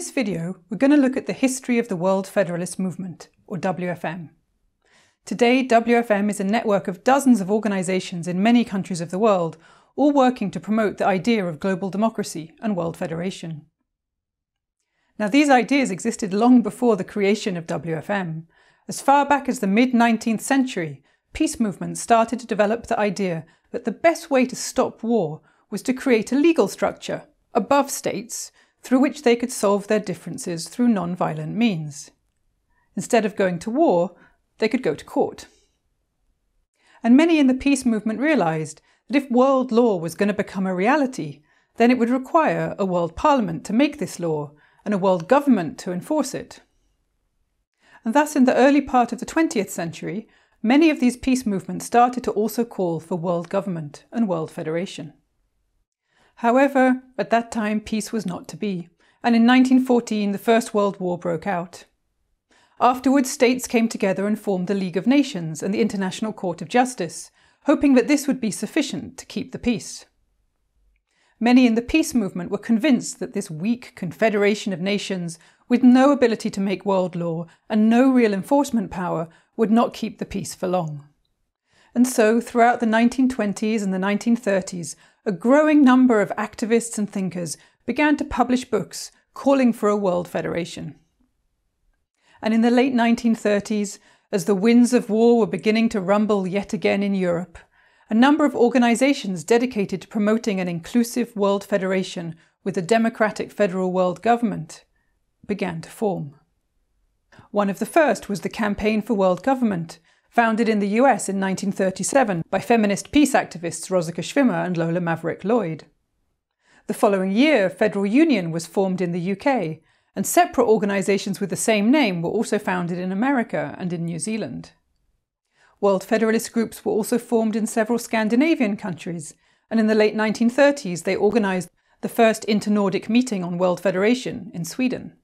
this video, we're going to look at the history of the World Federalist Movement, or WFM. Today, WFM is a network of dozens of organisations in many countries of the world, all working to promote the idea of global democracy and world federation. Now, these ideas existed long before the creation of WFM. As far back as the mid 19th century, peace movements started to develop the idea that the best way to stop war was to create a legal structure above states through which they could solve their differences through non violent means. Instead of going to war, they could go to court. And many in the peace movement realised that if world law was going to become a reality, then it would require a world parliament to make this law and a world government to enforce it. And thus, in the early part of the 20th century, many of these peace movements started to also call for world government and world federation. However, at that time, peace was not to be, and in 1914 the First World War broke out. Afterwards, states came together and formed the League of Nations and the International Court of Justice, hoping that this would be sufficient to keep the peace. Many in the peace movement were convinced that this weak confederation of nations, with no ability to make world law and no real enforcement power, would not keep the peace for long. And so, throughout the 1920s and the 1930s, a growing number of activists and thinkers began to publish books calling for a world federation. And in the late 1930s, as the winds of war were beginning to rumble yet again in Europe, a number of organizations dedicated to promoting an inclusive world federation with a democratic federal world government began to form. One of the first was the Campaign for World Government, founded in the US in 1937 by feminist peace activists Rosika Schwimmer and Lola Maverick Lloyd. The following year, Federal Union was formed in the UK, and separate organisations with the same name were also founded in America and in New Zealand. World Federalist groups were also formed in several Scandinavian countries, and in the late 1930s they organised the first inter Nordic meeting on World Federation in Sweden.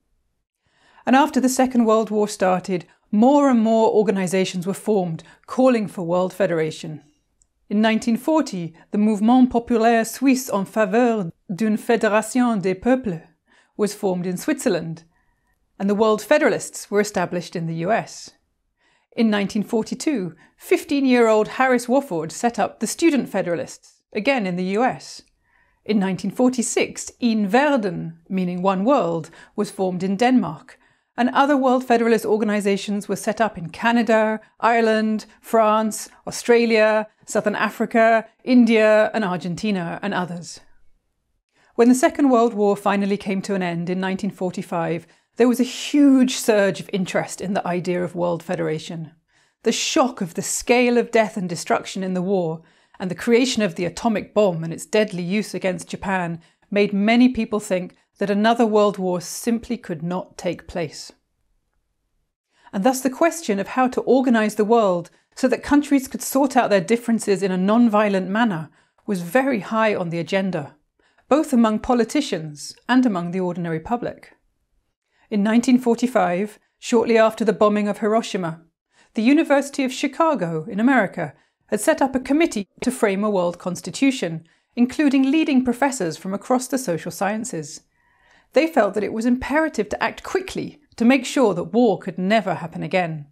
And after the Second World War started, more and more organizations were formed calling for world federation. In 1940, the Mouvement Populaire Suisse en faveur d'une fédération des peuples was formed in Switzerland, and the World Federalists were established in the US. In 1942, 15 year old Harris Wofford set up the Student Federalists, again in the US. In 1946, Een Verden, meaning One World, was formed in Denmark, and other World Federalist organizations were set up in Canada, Ireland, France, Australia, Southern Africa, India, and Argentina, and others. When the Second World War finally came to an end in 1945, there was a huge surge of interest in the idea of world federation. The shock of the scale of death and destruction in the war, and the creation of the atomic bomb and its deadly use against Japan, made many people think that another world war simply could not take place. And thus the question of how to organise the world so that countries could sort out their differences in a non violent manner was very high on the agenda, both among politicians and among the ordinary public. In 1945, shortly after the bombing of Hiroshima, the University of Chicago in America had set up a committee to frame a world constitution, including leading professors from across the social sciences they felt that it was imperative to act quickly to make sure that war could never happen again.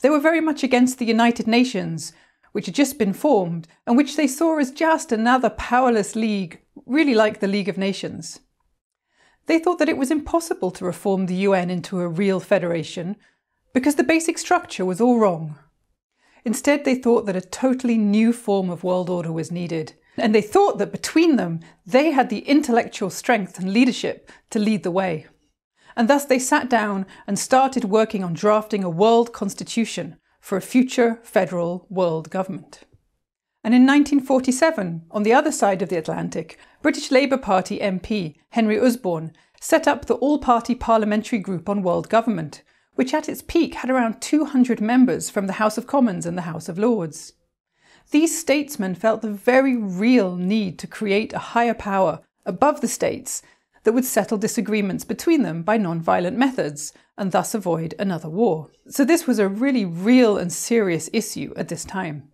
They were very much against the United Nations, which had just been formed and which they saw as just another powerless league, really like the League of Nations. They thought that it was impossible to reform the UN into a real federation because the basic structure was all wrong. Instead, they thought that a totally new form of world order was needed, and they thought that between them, they had the intellectual strength and leadership to lead the way. And thus they sat down and started working on drafting a world constitution for a future federal world government. And in 1947, on the other side of the Atlantic, British Labour Party MP Henry Usborne set up the All Party Parliamentary Group on World Government, which at its peak had around 200 members from the House of Commons and the House of Lords. These statesmen felt the very real need to create a higher power above the states that would settle disagreements between them by non violent methods and thus avoid another war. So, this was a really real and serious issue at this time.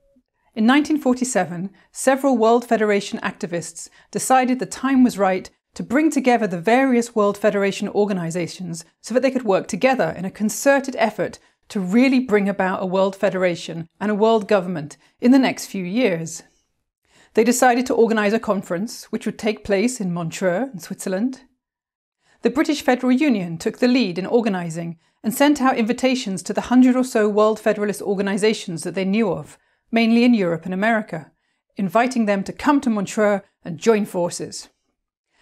In 1947, several World Federation activists decided the time was right to bring together the various World Federation organizations so that they could work together in a concerted effort to really bring about a World Federation and a world government in the next few years. They decided to organise a conference which would take place in Montreux, in Switzerland. The British Federal Union took the lead in organising and sent out invitations to the hundred or so World Federalist organisations that they knew of, mainly in Europe and America, inviting them to come to Montreux and join forces.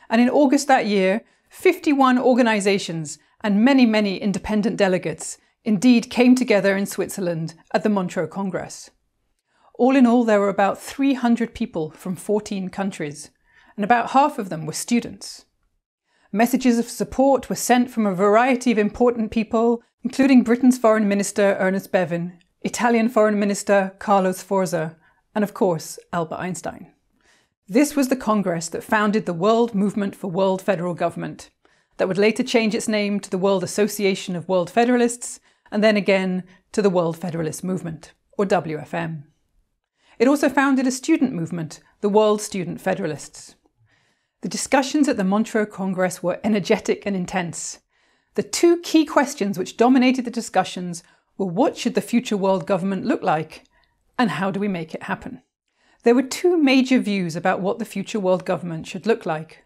And in August that year, 51 organisations and many, many independent delegates indeed came together in Switzerland at the Montreux Congress. All in all, there were about 300 people from 14 countries, and about half of them were students. Messages of support were sent from a variety of important people, including Britain's Foreign Minister Ernest Bevin, Italian Foreign Minister Carlo Sforza, and of course, Albert Einstein. This was the Congress that founded the World Movement for World Federal Government, that would later change its name to the World Association of World Federalists and then again to the World Federalist Movement, or WFM. It also founded a student movement, the World Student Federalists. The discussions at the Montreux Congress were energetic and intense. The two key questions which dominated the discussions were what should the future world government look like, and how do we make it happen? There were two major views about what the future world government should look like.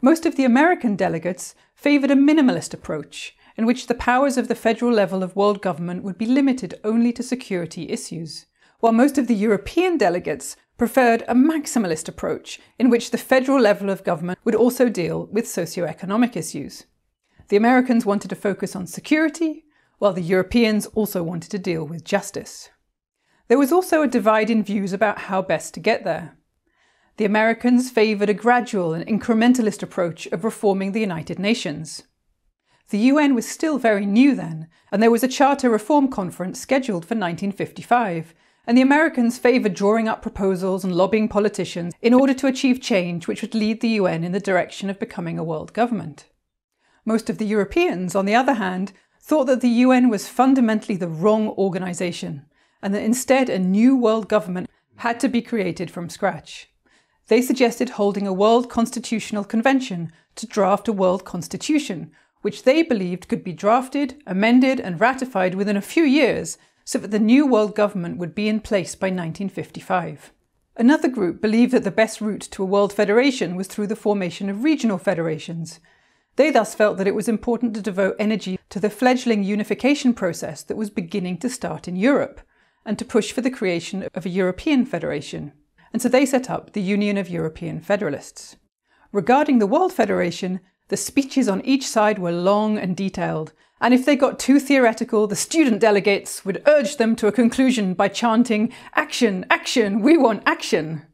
Most of the American delegates favoured a minimalist approach, in which the powers of the federal level of world government would be limited only to security issues, while most of the European delegates preferred a maximalist approach in which the federal level of government would also deal with socio-economic issues. The Americans wanted to focus on security, while the Europeans also wanted to deal with justice. There was also a divide in views about how best to get there. The Americans favoured a gradual and incrementalist approach of reforming the United Nations. The UN was still very new then, and there was a Charter Reform Conference scheduled for 1955, and the Americans favoured drawing up proposals and lobbying politicians in order to achieve change which would lead the UN in the direction of becoming a world government. Most of the Europeans, on the other hand, thought that the UN was fundamentally the wrong organisation, and that instead a new world government had to be created from scratch. They suggested holding a World Constitutional Convention to draft a world constitution, which they believed could be drafted, amended, and ratified within a few years so that the new world government would be in place by 1955. Another group believed that the best route to a world federation was through the formation of regional federations. They thus felt that it was important to devote energy to the fledgling unification process that was beginning to start in Europe, and to push for the creation of a European federation. And so they set up the Union of European Federalists. Regarding the World Federation, the speeches on each side were long and detailed, and if they got too theoretical, the student delegates would urge them to a conclusion by chanting, Action, action, we want action.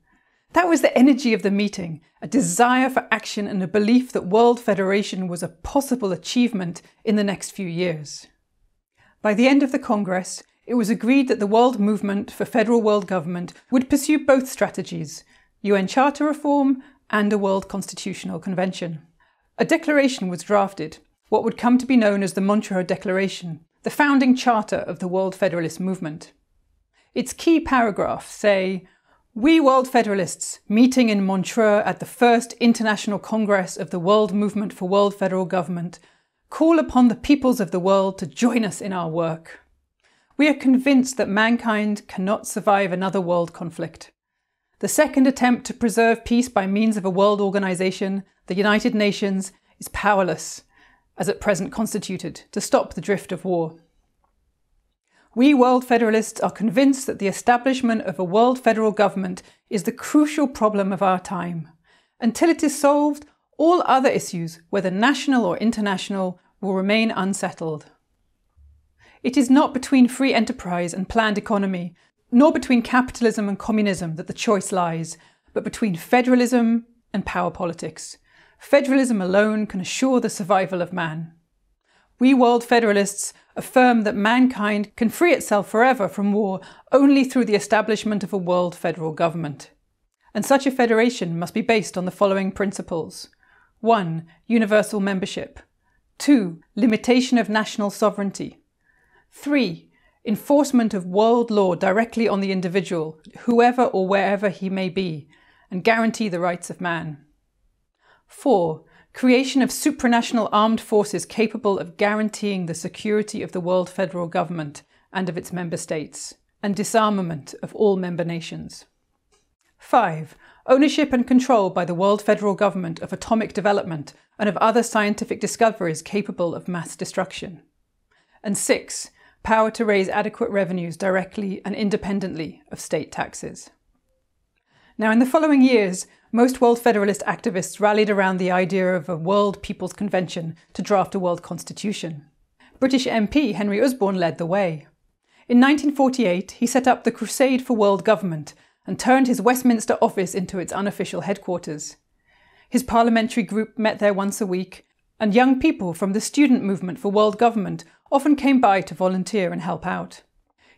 That was the energy of the meeting, a desire for action and a belief that World Federation was a possible achievement in the next few years. By the end of the Congress, it was agreed that the World Movement for Federal World Government would pursue both strategies UN Charter reform and a World Constitutional Convention. A declaration was drafted, what would come to be known as the Montreux Declaration, the founding charter of the World Federalist Movement. Its key paragraphs say, We World Federalists, meeting in Montreux at the first International Congress of the World Movement for World Federal Government, call upon the peoples of the world to join us in our work. We are convinced that mankind cannot survive another world conflict. The second attempt to preserve peace by means of a world organisation the United Nations is powerless, as at present constituted, to stop the drift of war. We World Federalists are convinced that the establishment of a world federal government is the crucial problem of our time. Until it is solved, all other issues, whether national or international, will remain unsettled. It is not between free enterprise and planned economy, nor between capitalism and communism that the choice lies, but between federalism and power politics. Federalism alone can assure the survival of man. We World Federalists affirm that mankind can free itself forever from war only through the establishment of a world federal government. And such a federation must be based on the following principles 1. Universal membership. 2. Limitation of national sovereignty. 3. Enforcement of world law directly on the individual, whoever or wherever he may be, and guarantee the rights of man. 4. Creation of supranational armed forces capable of guaranteeing the security of the world federal government and of its member states, and disarmament of all member nations. 5. Ownership and control by the world federal government of atomic development and of other scientific discoveries capable of mass destruction. And 6. Power to raise adequate revenues directly and independently of state taxes. Now, in the following years, most World Federalist activists rallied around the idea of a World People's Convention to draft a world constitution. British MP Henry Usborne led the way. In 1948, he set up the Crusade for World Government and turned his Westminster office into its unofficial headquarters. His parliamentary group met there once a week, and young people from the student movement for world government often came by to volunteer and help out.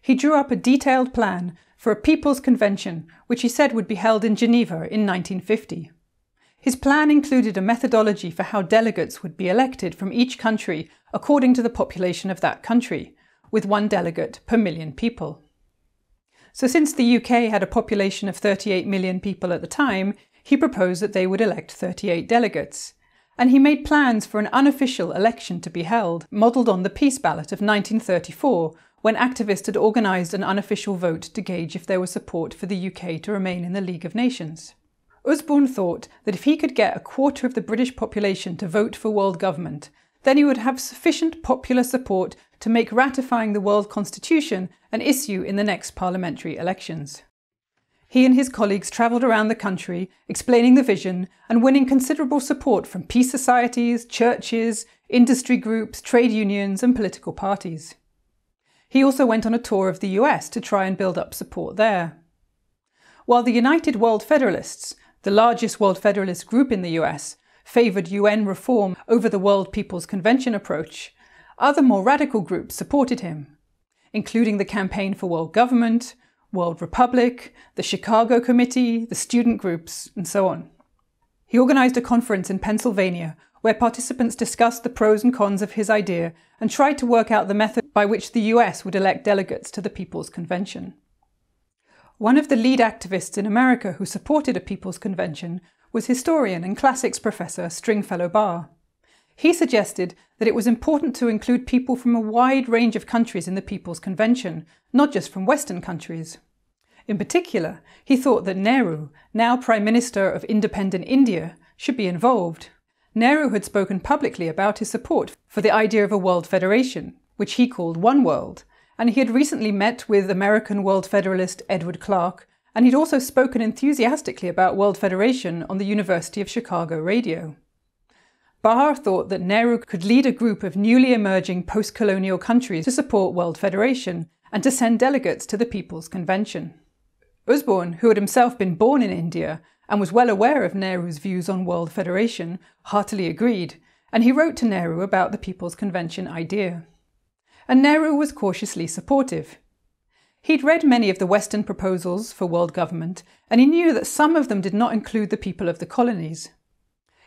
He drew up a detailed plan for a People's Convention, which he said would be held in Geneva in 1950. His plan included a methodology for how delegates would be elected from each country according to the population of that country, with one delegate per million people. So, since the UK had a population of 38 million people at the time, he proposed that they would elect 38 delegates. And he made plans for an unofficial election to be held, modelled on the peace ballot of 1934, when activists had organised an unofficial vote to gauge if there was support for the UK to remain in the League of Nations. Usborne thought that if he could get a quarter of the British population to vote for world government, then he would have sufficient popular support to make ratifying the world constitution an issue in the next parliamentary elections. He and his colleagues travelled around the country, explaining the vision and winning considerable support from peace societies, churches, industry groups, trade unions, and political parties. He also went on a tour of the US to try and build up support there. While the United World Federalists, the largest World Federalist group in the US, favoured UN reform over the World People's Convention approach, other more radical groups supported him, including the Campaign for World Government, World Republic, the Chicago Committee, the student groups, and so on. He organised a conference in Pennsylvania where participants discussed the pros and cons of his idea and tried to work out the method by which the US would elect delegates to the People's Convention. One of the lead activists in America who supported a People's Convention was historian and classics professor Stringfellow Barr. He suggested that it was important to include people from a wide range of countries in the People's Convention, not just from Western countries. In particular, he thought that Nehru, now Prime Minister of independent India, should be involved. Nehru had spoken publicly about his support for the idea of a world federation, which he called One World, and he had recently met with American World Federalist Edward Clark, and he'd also spoken enthusiastically about World Federation on the University of Chicago radio. Barr thought that Nehru could lead a group of newly emerging post colonial countries to support World Federation and to send delegates to the People's Convention. Usborne, who had himself been born in India, and was well aware of Nehru's views on world federation, heartily agreed, and he wrote to Nehru about the People's Convention idea. And Nehru was cautiously supportive. He'd read many of the Western proposals for world government, and he knew that some of them did not include the people of the colonies.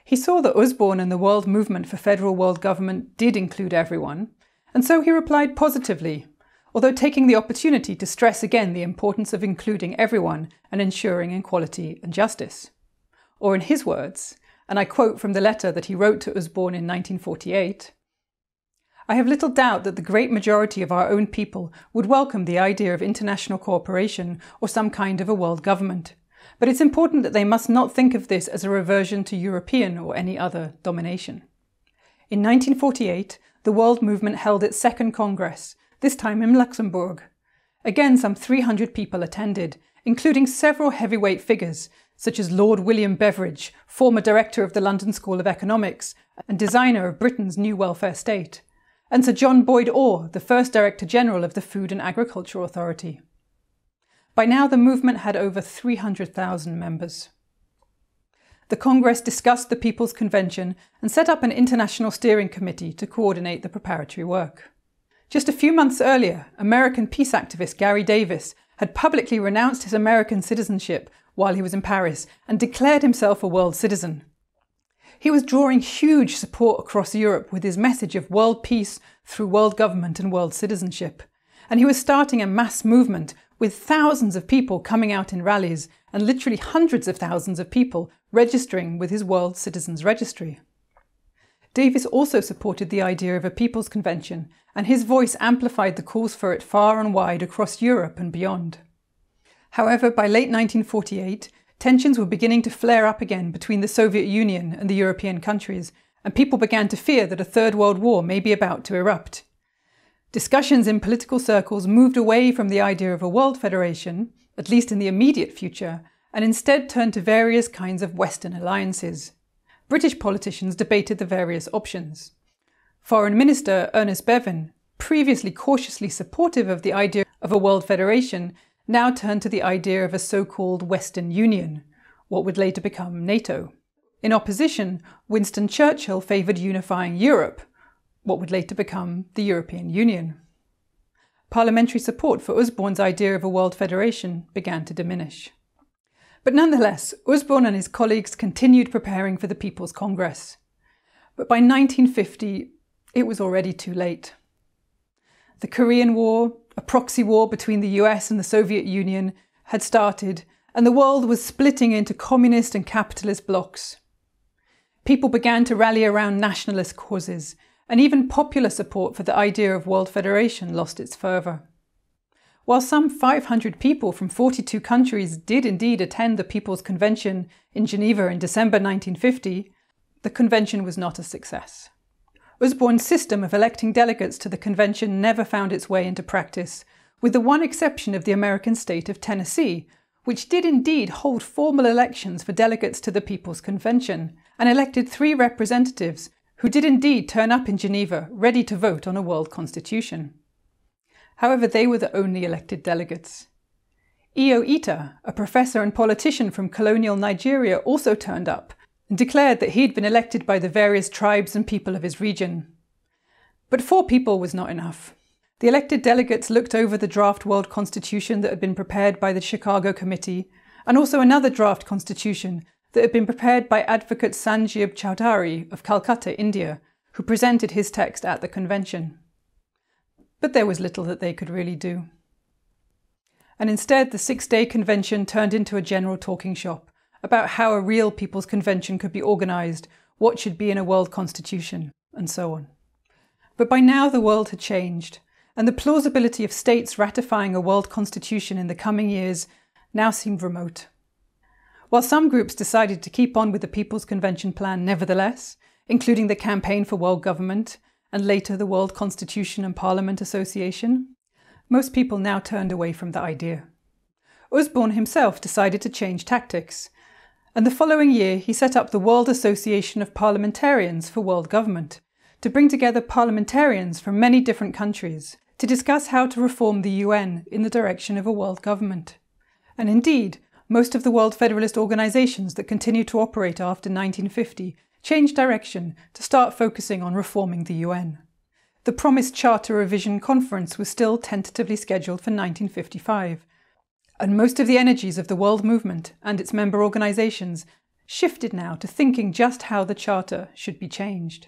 He saw that Usborne and the world movement for federal world government did include everyone, and so he replied positively, although taking the opportunity to stress again the importance of including everyone and ensuring equality and justice. Or, in his words, and I quote from the letter that he wrote to Usborne in 1948 I have little doubt that the great majority of our own people would welcome the idea of international cooperation or some kind of a world government. But it's important that they must not think of this as a reversion to European or any other domination. In 1948, the World Movement held its second Congress, this time in Luxembourg. Again, some 300 people attended, including several heavyweight figures, such as Lord William Beveridge, former director of the London School of Economics and designer of Britain's new welfare state, and Sir John Boyd Orr, the first Director General of the Food and Agriculture Authority. By now, the movement had over 300,000 members. The Congress discussed the People's Convention and set up an international steering committee to coordinate the preparatory work. Just a few months earlier, American peace activist Garry Davis had publicly renounced his American citizenship while he was in Paris and declared himself a world citizen. He was drawing huge support across Europe with his message of world peace through world government and world citizenship. And he was starting a mass movement with thousands of people coming out in rallies and literally hundreds of thousands of people registering with his World Citizens Registry. Davis also supported the idea of a People's Convention, and his voice amplified the calls for it far and wide across Europe and beyond. However, by late 1948, tensions were beginning to flare up again between the Soviet Union and the European countries, and people began to fear that a Third World War may be about to erupt. Discussions in political circles moved away from the idea of a world federation, at least in the immediate future, and instead turned to various kinds of Western alliances. British politicians debated the various options. Foreign Minister Ernest Bevin, previously cautiously supportive of the idea of a world federation, now turned to the idea of a so called Western Union, what would later become NATO. In opposition, Winston Churchill favoured unifying Europe, what would later become the European Union. Parliamentary support for Usborne's idea of a world federation began to diminish. But nonetheless, Usborne and his colleagues continued preparing for the People's Congress. But by 1950, it was already too late. The Korean War, a proxy war between the US and the Soviet Union, had started, and the world was splitting into communist and capitalist blocs. People began to rally around nationalist causes, and even popular support for the idea of world federation lost its fervour. While some 500 people from 42 countries did indeed attend the People's Convention in Geneva in December 1950, the convention was not a success. Usborne's system of electing delegates to the convention never found its way into practice, with the one exception of the American state of Tennessee, which did indeed hold formal elections for delegates to the People's Convention and elected three representatives who did indeed turn up in Geneva ready to vote on a world constitution. However, they were the only elected delegates. Eyo Ita, a professor and politician from colonial Nigeria, also turned up and declared that he had been elected by the various tribes and people of his region. But four people was not enough. The elected delegates looked over the draft world constitution that had been prepared by the Chicago Committee, and also another draft constitution that had been prepared by advocate Sanjeev Chowdhury of Calcutta, India, who presented his text at the convention but there was little that they could really do. And instead, the six day convention turned into a general talking shop about how a real people's convention could be organised, what should be in a world constitution, and so on. But by now, the world had changed, and the plausibility of states ratifying a world constitution in the coming years now seemed remote. While some groups decided to keep on with the People's Convention plan nevertheless, including the Campaign for World Government and later the World Constitution and Parliament Association, most people now turned away from the idea. Usborne himself decided to change tactics, and the following year he set up the World Association of Parliamentarians for World Government to bring together parliamentarians from many different countries to discuss how to reform the UN in the direction of a world government. And indeed, most of the World Federalist organisations that continue to operate after 1950 changed direction to start focusing on reforming the UN. The promised Charter Revision Conference was still tentatively scheduled for 1955, and most of the energies of the world movement and its member organisations shifted now to thinking just how the Charter should be changed.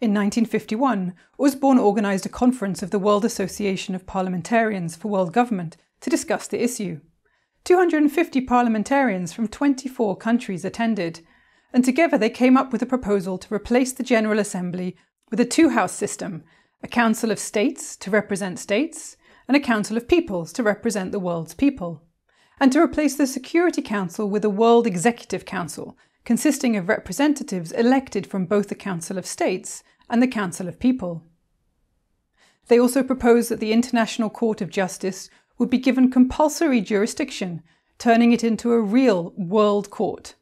In 1951, Usborne organised a conference of the World Association of Parliamentarians for World Government to discuss the issue. 250 parliamentarians from 24 countries attended, and together they came up with a proposal to replace the General Assembly with a two house system a Council of States to represent states, and a Council of Peoples to represent the world's people, and to replace the Security Council with a World Executive Council consisting of representatives elected from both the Council of States and the Council of People. They also proposed that the International Court of Justice would be given compulsory jurisdiction, turning it into a real world court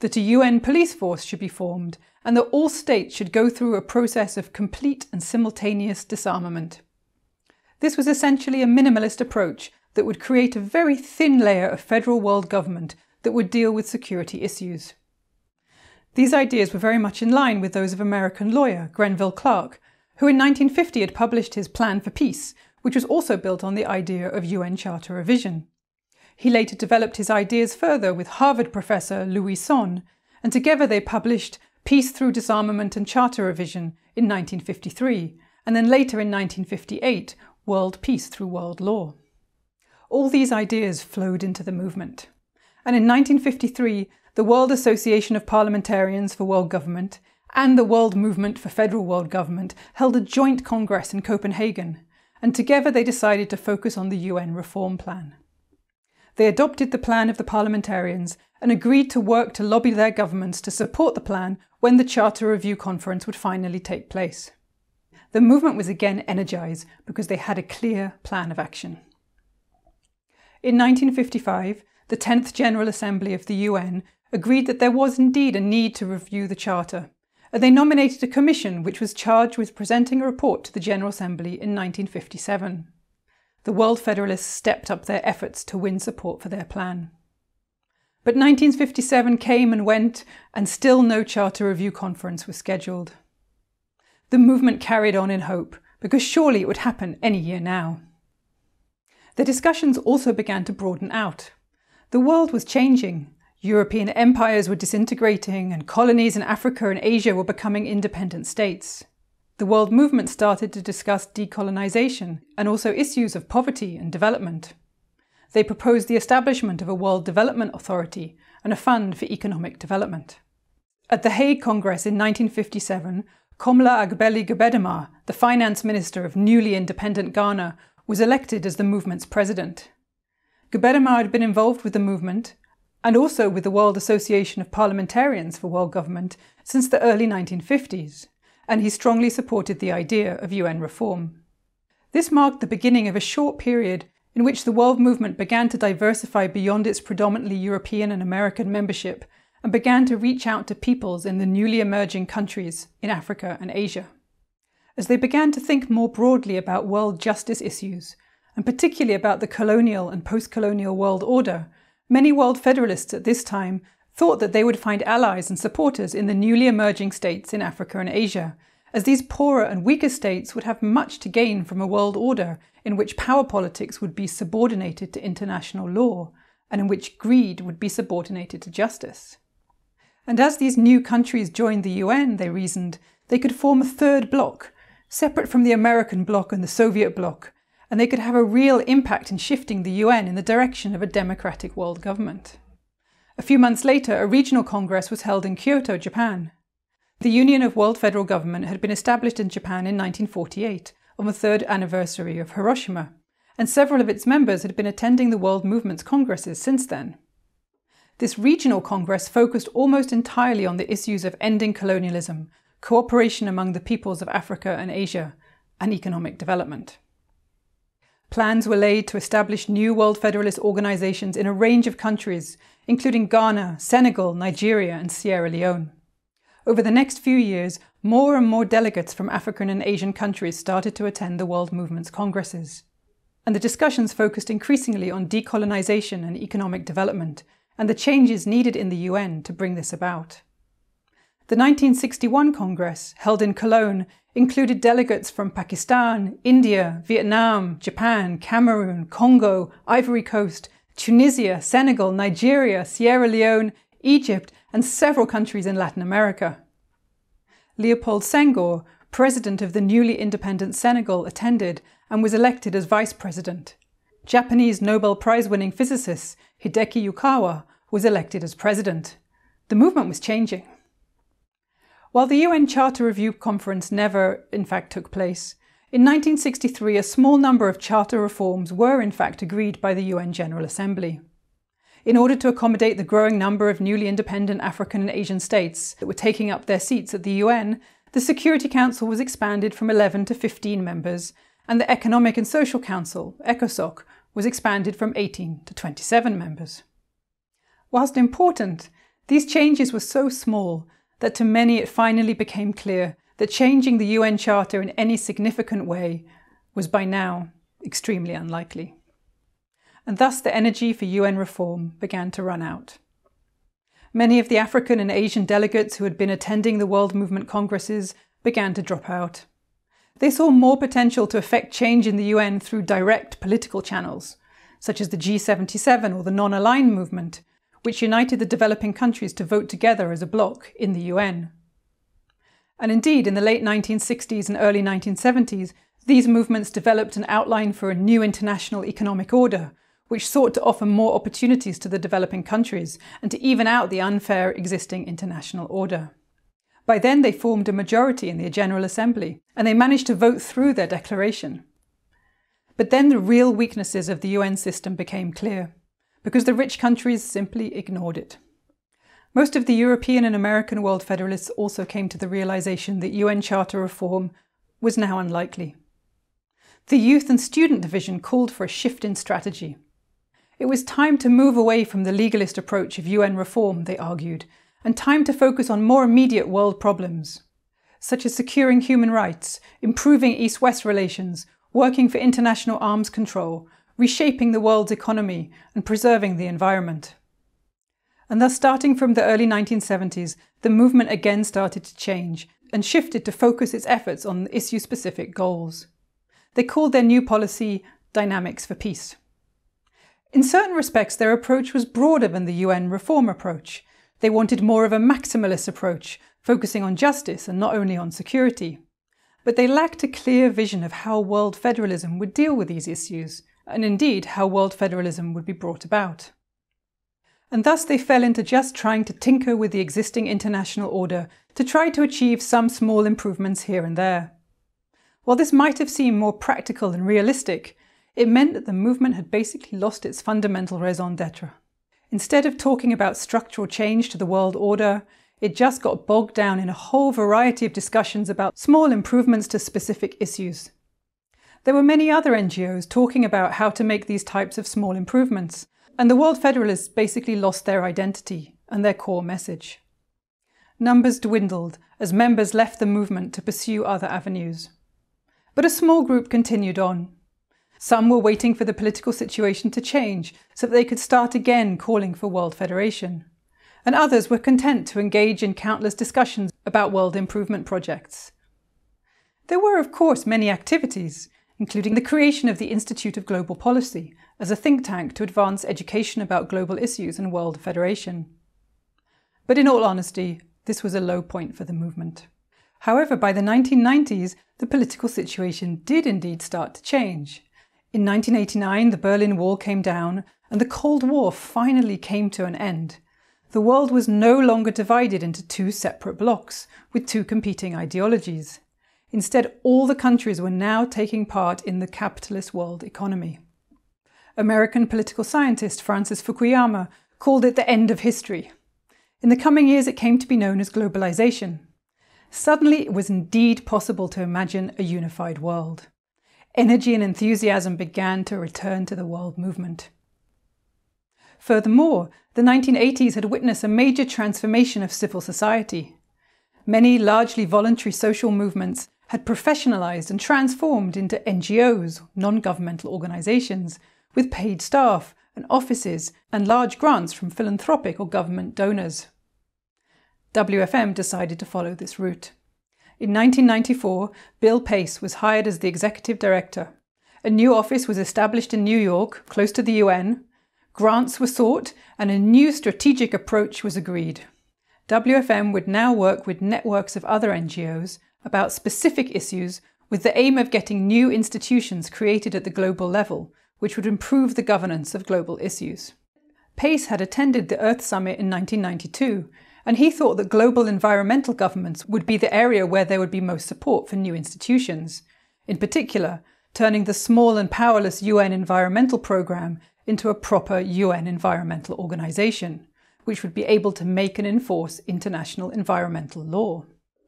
that a UN police force should be formed, and that all states should go through a process of complete and simultaneous disarmament. This was essentially a minimalist approach that would create a very thin layer of federal world government that would deal with security issues. These ideas were very much in line with those of American lawyer Grenville Clark, who in 1950 had published his Plan for Peace, which was also built on the idea of UN Charter revision. He later developed his ideas further with Harvard professor Louis Sohn, and together they published Peace Through Disarmament and Charter Revision in 1953, and then later in 1958, World Peace Through World Law. all these ideas flowed into the movement. And in 1953, the World Association of Parliamentarians for World Government and the World Movement for Federal World Government held a joint congress in Copenhagen, and together they decided to focus on the UN reform plan. They adopted the plan of the parliamentarians and agreed to work to lobby their governments to support the plan when the Charter Review Conference would finally take place. The movement was again energised because they had a clear plan of action. In 1955, the 10th General Assembly of the UN agreed that there was indeed a need to review the Charter, and they nominated a commission which was charged with presenting a report to the General Assembly in 1957. The World Federalists stepped up their efforts to win support for their plan. But 1957 came and went, and still no Charter Review Conference was scheduled. The movement carried on in hope, because surely it would happen any year now. The discussions also began to broaden out. The world was changing. European empires were disintegrating, and colonies in Africa and Asia were becoming independent states. The world movement started to discuss decolonization and also issues of poverty and development. They proposed the establishment of a World Development Authority and a fund for economic development. At the Hague Congress in 1957, Komla Agbeli Gbedemah, the finance minister of newly independent Ghana, was elected as the movement's president. Gbedemah had been involved with the movement and also with the World Association of Parliamentarians for World Government since the early 1950s, and he strongly supported the idea of UN reform. This marked the beginning of a short period in which the world movement began to diversify beyond its predominantly European and American membership and began to reach out to peoples in the newly emerging countries in Africa and Asia as they began to think more broadly about world justice issues, and particularly about the colonial and post colonial world order, many world federalists at this time thought that they would find allies and supporters in the newly emerging states in Africa and Asia, as these poorer and weaker states would have much to gain from a world order in which power politics would be subordinated to international law, and in which greed would be subordinated to justice. And as these new countries joined the UN, they reasoned, they could form a third bloc separate from the American bloc and the Soviet bloc, and they could have a real impact in shifting the UN in the direction of a democratic world government. A few months later, a regional congress was held in Kyoto, Japan. The Union of World Federal Government had been established in Japan in 1948, on the third anniversary of Hiroshima, and several of its members had been attending the World Movement's congresses since then. This regional congress focused almost entirely on the issues of ending colonialism, cooperation among the peoples of Africa and Asia, and economic development. Plans were laid to establish new World Federalist organizations in a range of countries, including Ghana, Senegal, Nigeria, and Sierra Leone. Over the next few years, more and more delegates from African and Asian countries started to attend the World Movement's congresses. And the discussions focused increasingly on decolonization and economic development, and the changes needed in the UN to bring this about. The 1961 Congress, held in Cologne, included delegates from Pakistan, India, Vietnam, Japan, Cameroon, Congo, Ivory Coast, Tunisia, Senegal, Nigeria, Sierra Leone, Egypt, and several countries in Latin America. Leopold Senghor, president of the newly independent Senegal, attended and was elected as vice president. Japanese Nobel Prize winning physicist Hideki Yukawa was elected as president. The movement was changing. While the UN Charter Review Conference never, in fact, took place, in 1963 a small number of charter reforms were, in fact, agreed by the UN General Assembly. In order to accommodate the growing number of newly independent African and Asian states that were taking up their seats at the UN, the Security Council was expanded from 11 to 15 members, and the Economic and Social Council, ECOSOC, was expanded from 18 to 27 members. Whilst important, these changes were so small that to many it finally became clear that changing the UN Charter in any significant way was by now extremely unlikely. And thus the energy for UN reform began to run out. Many of the African and Asian delegates who had been attending the World Movement Congresses began to drop out. They saw more potential to effect change in the UN through direct political channels, such as the G77 or the non aligned movement, which united the developing countries to vote together as a bloc in the UN. And indeed, in the late 1960s and early 1970s, these movements developed an outline for a new international economic order, which sought to offer more opportunities to the developing countries and to even out the unfair existing international order. By then, they formed a majority in the General Assembly, and they managed to vote through their declaration. But then the real weaknesses of the UN system became clear, because the rich countries simply ignored it. Most of the European and American world federalists also came to the realization that UN Charter reform was now unlikely. The Youth and Student Division called for a shift in strategy. It was time to move away from the legalist approach of UN reform, they argued, and time to focus on more immediate world problems, such as securing human rights, improving East West relations, working for international arms control, reshaping the world's economy, and preserving the environment. And thus, starting from the early 1970s, the movement again started to change and shifted to focus its efforts on issue specific goals. They called their new policy Dynamics for Peace. In certain respects, their approach was broader than the UN reform approach, they wanted more of a maximalist approach, focusing on justice and not only on security. But they lacked a clear vision of how world federalism would deal with these issues, and indeed how world federalism would be brought about. And thus they fell into just trying to tinker with the existing international order to try to achieve some small improvements here and there. While this might have seemed more practical and realistic, it meant that the movement had basically lost its fundamental raison d'etre. Instead of talking about structural change to the world order, it just got bogged down in a whole variety of discussions about small improvements to specific issues. There were many other NGOs talking about how to make these types of small improvements, and the World Federalists basically lost their identity and their core message. Numbers dwindled as members left the movement to pursue other avenues. But a small group continued on, some were waiting for the political situation to change so that they could start again calling for world federation. And others were content to engage in countless discussions about world improvement projects. There were, of course, many activities, including the creation of the Institute of Global Policy as a think tank to advance education about global issues and world federation. But in all honesty, this was a low point for the movement. However, by the 1990s, the political situation did indeed start to change. In 1989, the Berlin Wall came down and the Cold War finally came to an end. The world was no longer divided into two separate blocks with two competing ideologies. Instead, all the countries were now taking part in the capitalist world economy. American political scientist Francis Fukuyama called it the end of history. In the coming years, it came to be known as globalization. Suddenly, it was indeed possible to imagine a unified world energy and enthusiasm began to return to the world movement. Furthermore, the 1980s had witnessed a major transformation of civil society. Many largely voluntary social movements had professionalized and transformed into NGOs, non governmental organizations, with paid staff and offices and large grants from philanthropic or government donors. WFM decided to follow this route. In 1994, Bill Pace was hired as the executive director. A new office was established in New York, close to the UN. Grants were sought, and a new strategic approach was agreed. WFM would now work with networks of other NGOs about specific issues with the aim of getting new institutions created at the global level, which would improve the governance of global issues. Pace had attended the Earth Summit in 1992 and he thought that global environmental governments would be the area where there would be most support for new institutions. In particular, turning the small and powerless UN environmental programme into a proper UN environmental organisation, which would be able to make and enforce international environmental law.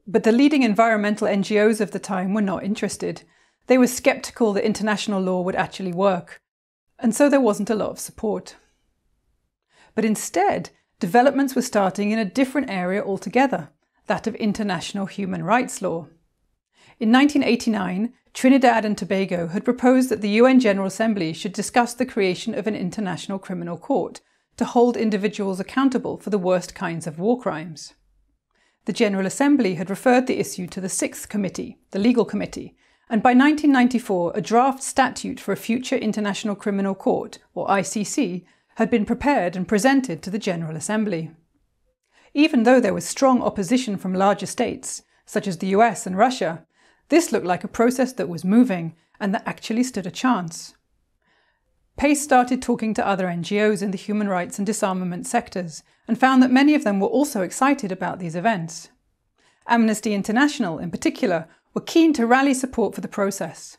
But the leading environmental NGOs of the time were not interested. They were sceptical that international law would actually work, and so there wasn't a lot of support. But instead, developments were starting in a different area altogether, that of international human rights law. In 1989, Trinidad and Tobago had proposed that the UN General Assembly should discuss the creation of an international criminal court to hold individuals accountable for the worst kinds of war crimes. The General Assembly had referred the issue to the Sixth Committee, the Legal Committee, and by 1994 a draft statute for a future International Criminal Court, or ICC, had been prepared and presented to the General Assembly. Even though there was strong opposition from larger states, such as the US and Russia, this looked like a process that was moving and that actually stood a chance. Pace started talking to other NGOs in the human rights and disarmament sectors and found that many of them were also excited about these events. Amnesty International, in particular, were keen to rally support for the process.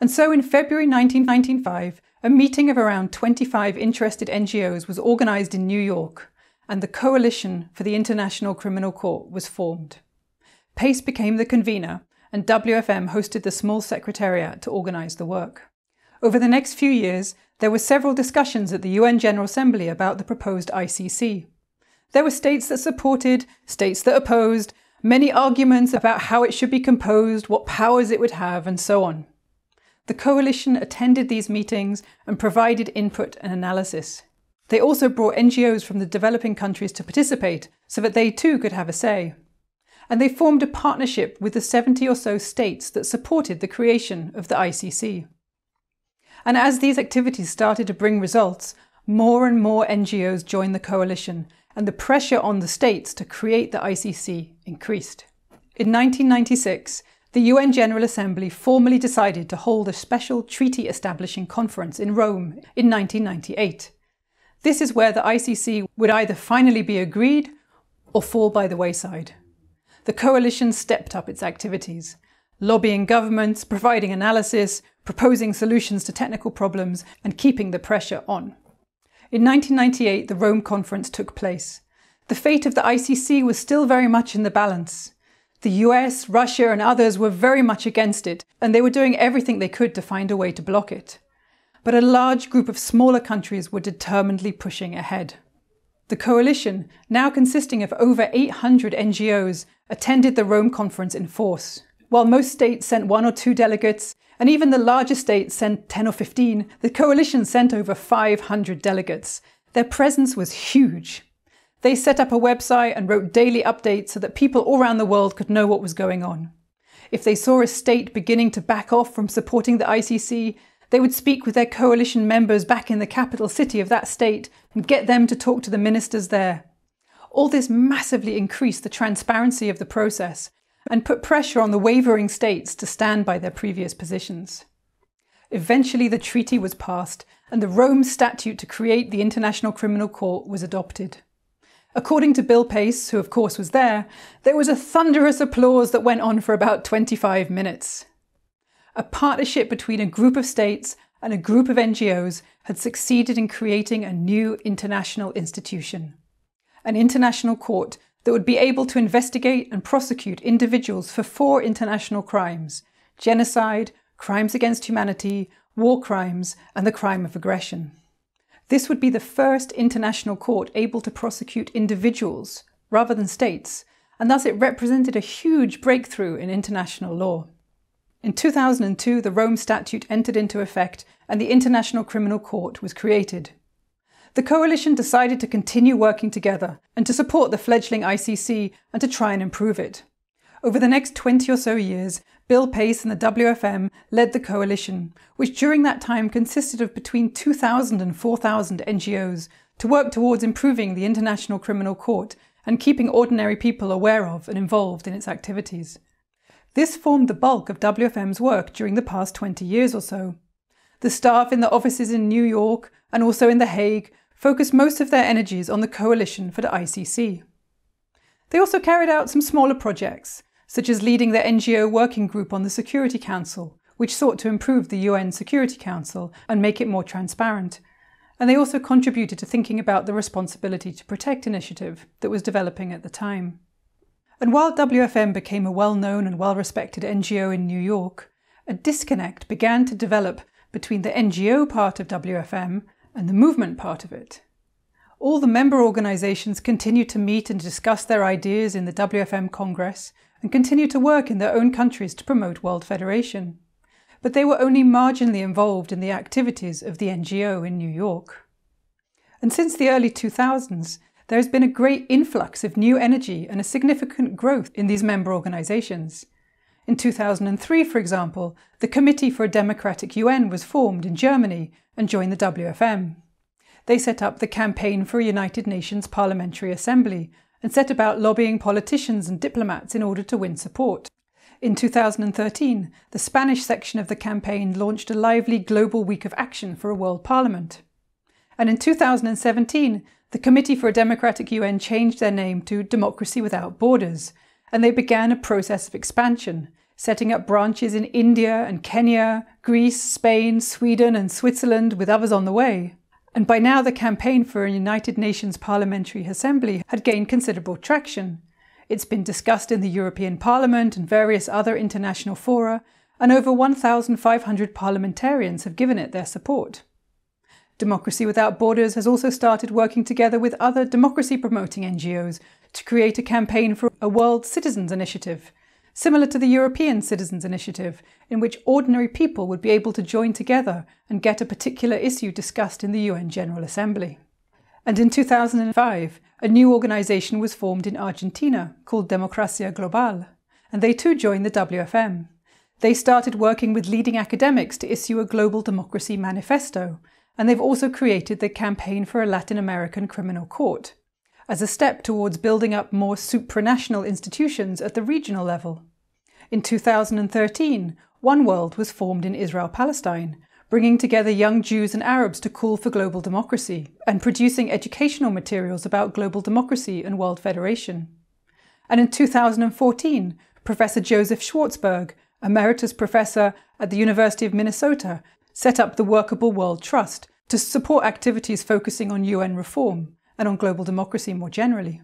And so in February 1995, a meeting of around 25 interested NGOs was organised in New York, and the Coalition for the International Criminal Court was formed. Pace became the convener, and WFM hosted the small secretariat to organise the work. Over the next few years, there were several discussions at the UN General Assembly about the proposed ICC. There were states that supported, states that opposed, many arguments about how it should be composed, what powers it would have, and so on. The coalition attended these meetings and provided input and analysis. They also brought NGOs from the developing countries to participate so that they too could have a say. And they formed a partnership with the 70 or so states that supported the creation of the ICC. And as these activities started to bring results, more and more NGOs joined the coalition, and the pressure on the states to create the ICC increased. In 1996, the UN General Assembly formally decided to hold a special treaty establishing conference in Rome in 1998. This is where the ICC would either finally be agreed or fall by the wayside. The coalition stepped up its activities, lobbying governments, providing analysis, proposing solutions to technical problems, and keeping the pressure on. In 1998, the Rome Conference took place. The fate of the ICC was still very much in the balance. The US, Russia, and others were very much against it, and they were doing everything they could to find a way to block it. But a large group of smaller countries were determinedly pushing ahead. The coalition, now consisting of over 800 NGOs, attended the Rome Conference in force. While most states sent one or two delegates, and even the larger states sent 10 or 15, the coalition sent over 500 delegates. Their presence was huge. They set up a website and wrote daily updates so that people all around the world could know what was going on. If they saw a state beginning to back off from supporting the ICC, they would speak with their coalition members back in the capital city of that state and get them to talk to the ministers there. All this massively increased the transparency of the process and put pressure on the wavering states to stand by their previous positions. Eventually, the treaty was passed, and the Rome Statute to create the International Criminal Court was adopted. According to Bill Pace, who of course was there, there was a thunderous applause that went on for about 25 minutes. A partnership between a group of states and a group of NGOs had succeeded in creating a new international institution. An international court that would be able to investigate and prosecute individuals for four international crimes genocide, crimes against humanity, war crimes, and the crime of aggression. This would be the first international court able to prosecute individuals rather than states, and thus it represented a huge breakthrough in international law. In 2002, the Rome Statute entered into effect and the International Criminal Court was created the coalition decided to continue working together and to support the fledgling ICC and to try and improve it. Over the next 20 or so years, Bill Pace and the WFM led the coalition, which during that time consisted of between 2,000 and 4,000 NGOs, to work towards improving the International Criminal Court and keeping ordinary people aware of and involved in its activities. This formed the bulk of WFM's work during the past 20 years or so. The staff in the offices in New York and also in The Hague focused most of their energies on the coalition for the ICC. They also carried out some smaller projects, such as leading the NGO working group on the Security Council, which sought to improve the UN Security Council and make it more transparent. And they also contributed to thinking about the Responsibility to Protect initiative that was developing at the time. And while WFM became a well known and well respected NGO in New York, a disconnect began to develop between the NGO part of WFM and the movement part of it. All the member organisations continue to meet and discuss their ideas in the WFM Congress and continue to work in their own countries to promote World Federation. But they were only marginally involved in the activities of the NGO in New York. And since the early 2000s, there has been a great influx of new energy and a significant growth in these member organisations. In 2003, for example, the Committee for a Democratic UN was formed in Germany and joined the WFM. They set up the Campaign for a United Nations Parliamentary Assembly and set about lobbying politicians and diplomats in order to win support. In 2013, the Spanish section of the campaign launched a lively global week of action for a world parliament. And in 2017, the Committee for a Democratic UN changed their name to Democracy Without Borders, and they began a process of expansion, setting up branches in India and Kenya, Greece, Spain, Sweden, and Switzerland, with others on the way. And by now, the campaign for a United Nations Parliamentary Assembly had gained considerable traction. It's been discussed in the European Parliament and various other international fora, and over 1,500 parliamentarians have given it their support. Democracy Without Borders has also started working together with other democracy promoting NGOs to create a campaign for a World Citizens Initiative, similar to the European Citizens Initiative, in which ordinary people would be able to join together and get a particular issue discussed in the UN General Assembly. And in 2005, a new organisation was formed in Argentina called Democracia Global, and they too joined the WFM. They started working with leading academics to issue a global democracy manifesto, and they've also created the Campaign for a Latin American Criminal Court, as a step towards building up more supranational institutions at the regional level. In 2013, One World was formed in Israel Palestine, bringing together young Jews and Arabs to call for global democracy and producing educational materials about global democracy and world federation. And in 2014, Professor Joseph Schwartzberg, Emeritus Professor at the University of Minnesota, set up the Workable World Trust to support activities focusing on UN reform and on global democracy more generally.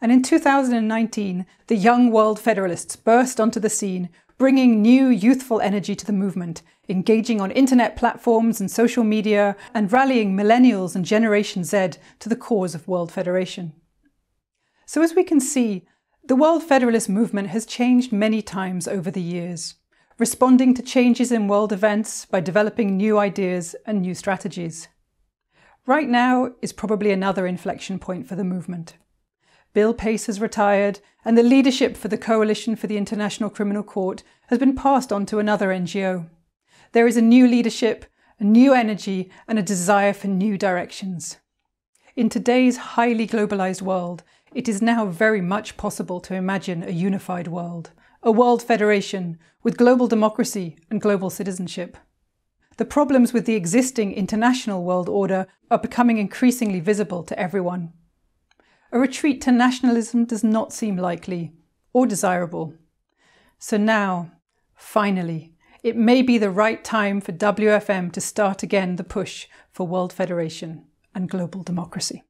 And in 2019, the young world federalists burst onto the scene, bringing new youthful energy to the movement, engaging on internet platforms and social media, and rallying millennials and Generation Z to the cause of world federation. So, as we can see, the World Federalist movement has changed many times over the years, responding to changes in world events by developing new ideas and new strategies. Right now is probably another inflection point for the movement. Bill Pace has retired, and the leadership for the Coalition for the International Criminal Court has been passed on to another NGO. There is a new leadership, a new energy, and a desire for new directions. In today's highly globalized world, it is now very much possible to imagine a unified world, a world federation with global democracy and global citizenship. The problems with the existing international world order are becoming increasingly visible to everyone. A retreat to nationalism does not seem likely or desirable. So now, finally, it may be the right time for WFM to start again the push for world federation and global democracy.